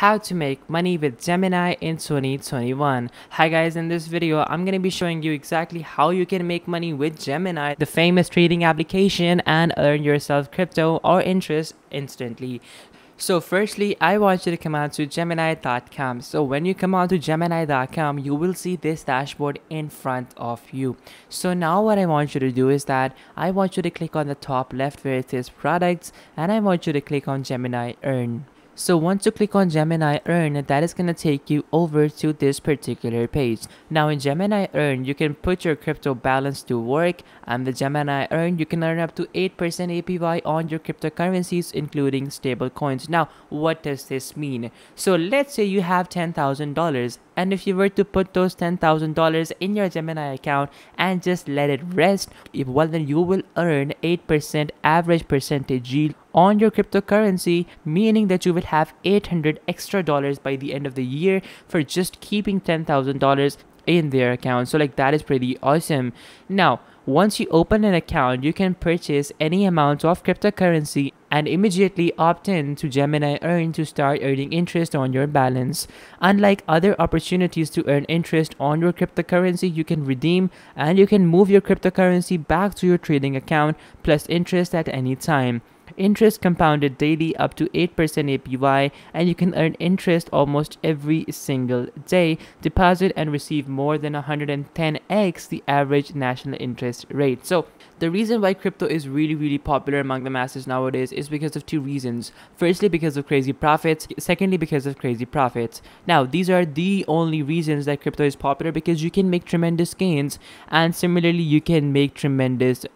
how to make money with Gemini in 2021. Hi guys, in this video, I'm going to be showing you exactly how you can make money with Gemini, the famous trading application and earn yourself crypto or interest instantly. So firstly, I want you to come out to Gemini.com. So when you come out to Gemini.com, you will see this dashboard in front of you. So now what I want you to do is that I want you to click on the top left where it says products and I want you to click on Gemini Earn. So once you click on Gemini Earn, that is going to take you over to this particular page. Now in Gemini Earn, you can put your crypto balance to work and the Gemini Earn, you can earn up to 8% APY on your cryptocurrencies including stable coins. Now what does this mean? So let's say you have $10,000 and if you were to put those $10,000 in your Gemini account and just let it rest, well then you will earn 8% average percentage yield on your cryptocurrency, meaning that you will have 800 extra dollars by the end of the year for just keeping $10,000 in their account. So like that is pretty awesome. Now, once you open an account, you can purchase any amount of cryptocurrency and immediately opt in to Gemini Earn to start earning interest on your balance. Unlike other opportunities to earn interest on your cryptocurrency, you can redeem and you can move your cryptocurrency back to your trading account plus interest at any time interest compounded daily up to 8% APY, and you can earn interest almost every single day, deposit and receive more than 110x the average national interest rate. So, the reason why crypto is really, really popular among the masses nowadays is because of two reasons. Firstly, because of crazy profits. Secondly, because of crazy profits. Now, these are the only reasons that crypto is popular because you can make tremendous gains, and similarly, you can make tremendous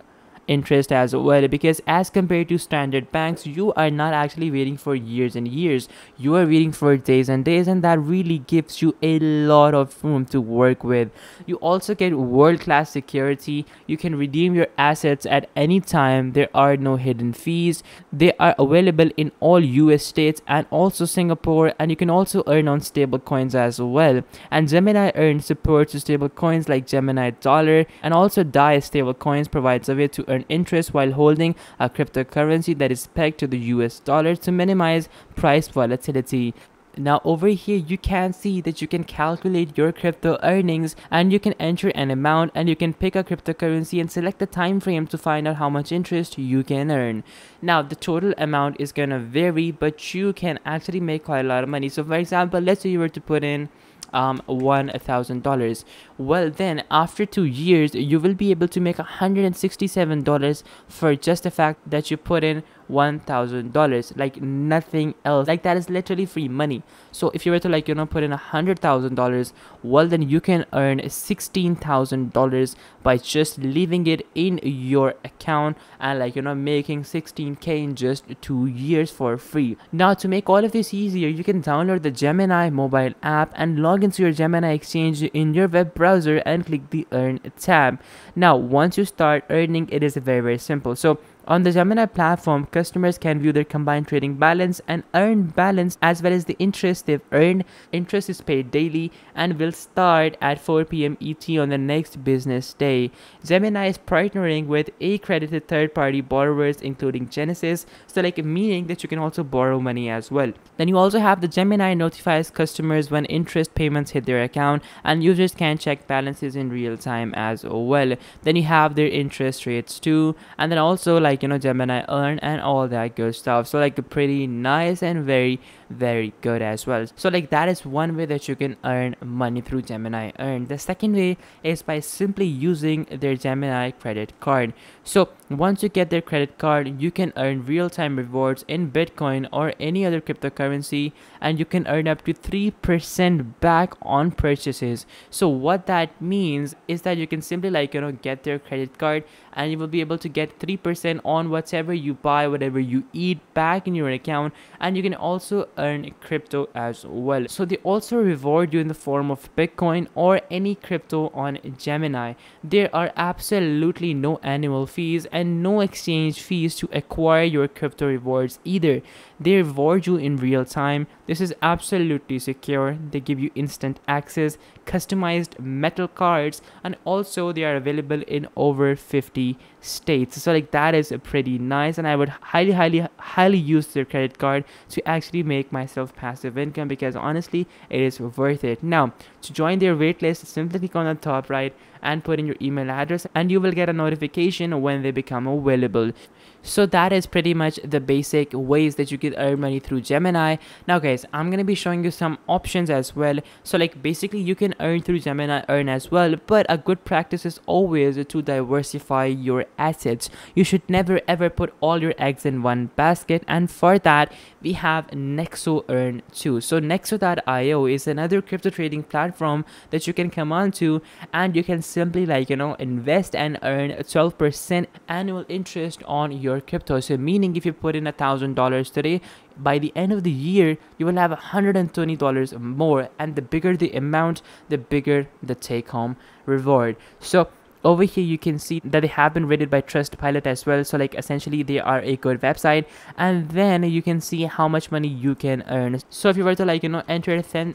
interest as well because as compared to standard banks you are not actually waiting for years and years. You are waiting for days and days and that really gives you a lot of room to work with. You also get world-class security. You can redeem your assets at any time. There are no hidden fees. They are available in all us states and also singapore and you can also earn on stable coins as well. And gemini earn supports stable coins like gemini dollar and also dai stable coins provides a way to earn interest while holding a cryptocurrency that is pegged to the US dollar to minimize price volatility. Now over here you can see that you can calculate your crypto earnings and you can enter an amount and you can pick a cryptocurrency and select the time frame to find out how much interest you can earn. Now the total amount is gonna vary but you can actually make quite a lot of money. So for example, let's say you were to put in um, $1,000. Well, then after two years, you will be able to make $167 for just the fact that you put in $1,000, like nothing else. Like that is literally free money. So if you were to like, you know, put in $100,000, well, then you can earn $16,000 by just leaving it in your account and like, you know, making 16K in just two years for free. Now to make all of this easier, you can download the Gemini mobile app and log into your Gemini exchange in your web browser and click the earn tab. Now, once you start earning, it is very, very simple. So on the Gemini platform, customers can view their combined trading balance and earn balance as well as the interest they've earned. Interest is paid daily and will start at 4 p.m. ET on the next business day. Gemini is partnering with accredited third-party borrowers including Genesis, so like meaning that you can also borrow money as well. Then you also have the Gemini notifies customers when interest payments hit their account and users can check balances in real time as well. Then you have their interest rates too and then also like like you know gemini earn and all that good stuff. So like pretty nice and very very good as well. So like that is one way that you can earn money through gemini earn the second way is by simply using their gemini credit card. So once you get their credit card you can earn real-time rewards in bitcoin or any other cryptocurrency and you can earn up to 3% back on purchases. So what that means is that you can simply like you know get their credit card and you will be able to get 3% on whatever you buy whatever you eat back in your account and you can also earn crypto as well. So they also reward you in the form of bitcoin or any crypto on gemini. There are absolutely no annual fees and no exchange fees to acquire your crypto rewards either. They reward you in real time. This is absolutely secure. They give you instant access customized metal cards and also they are available in over 50 states. So like that is a pretty nice and i would highly highly highly use their credit card to actually make myself passive income because honestly it is worth it. Now to join their waitlist simply click on the top right and put in your email address and you will get a notification when they become available so that is pretty much the basic ways that you can earn money through Gemini. Now guys, I'm going to be showing you some options as well. So like basically you can earn through Gemini earn as well, but a good practice is always to diversify your assets. You should never ever put all your eggs in one basket and for that we have Nexo Earn too. So Nexo.io is another crypto trading platform that you can come on to and you can simply like you know invest and earn 12% annual interest on your crypto. So meaning if you put in a thousand dollars today, by the end of the year, you will have $120 more. And the bigger the amount, the bigger the take home reward. So over here you can see that they have been rated by trustpilot as well. So like essentially they are a good website. And then you can see how much money you can earn. So if you were to like you know enter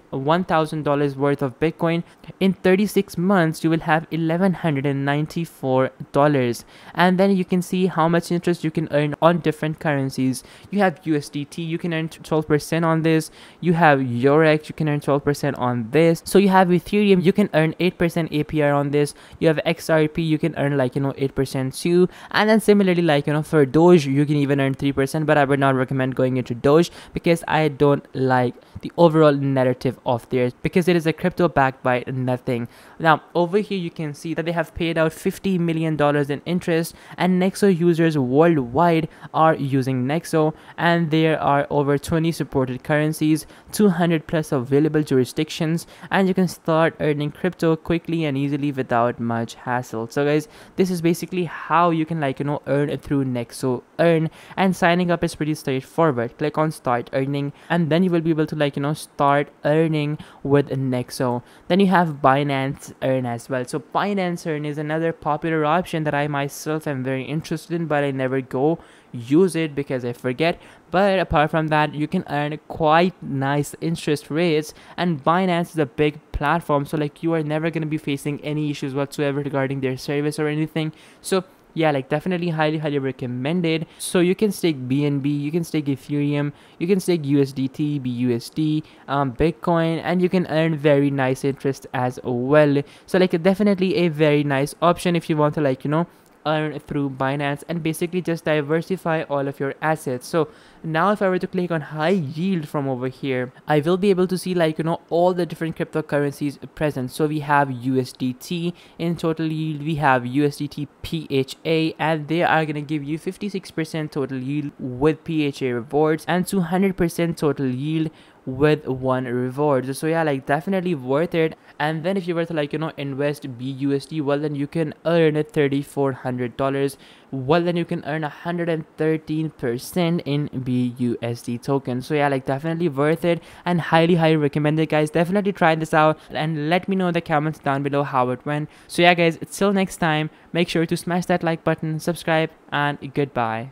one thousand dollars worth of bitcoin in 36 months you will have 1194 dollars. And then you can see how much interest you can earn on different currencies. You have usdt you can earn 12 percent on this. You have eurex you can earn 12 percent on this. So you have ethereum you can earn 8 percent apr on this. You have xr you can earn like you know 8% too and then similarly like you know for doge you can even earn 3% but i would not recommend going into doge because i don't like the overall narrative of theirs because it is a crypto backed by nothing. Now, over here you can see that they have paid out $50 million in interest and Nexo users worldwide are using Nexo and there are over 20 supported currencies, 200 plus available jurisdictions and you can start earning crypto quickly and easily without much hassle. So guys, this is basically how you can like, you know, earn through Nexo earn and signing up is pretty straightforward. Click on start earning and then you will be able to like like you know start earning with Nexo. Then you have Binance Earn as well. So Binance Earn is another popular option that I myself am very interested in, but I never go use it because I forget. But apart from that, you can earn quite nice interest rates, and Binance is a big platform, so like you are never gonna be facing any issues whatsoever regarding their service or anything. So yeah like definitely highly highly recommended so you can stake bnb you can stake ethereum you can stake usdt busd um, bitcoin and you can earn very nice interest as well so like definitely a very nice option if you want to like you know earn through Binance and basically just diversify all of your assets. So now if I were to click on high yield from over here, I will be able to see like, you know, all the different cryptocurrencies present. So we have USDT in total yield, we have USDT PHA and they are going to give you 56% total yield with PHA rewards and 200% total yield with one reward. So yeah like definitely worth it. And then if you were to like you know invest busd well then you can earn it 3400 dollars. Well then you can earn 113 percent in busd token so yeah like definitely worth it and highly highly recommended guys. Definitely try this out and let me know in the comments down below how it went. So yeah guys till next time make sure to smash that like button subscribe and goodbye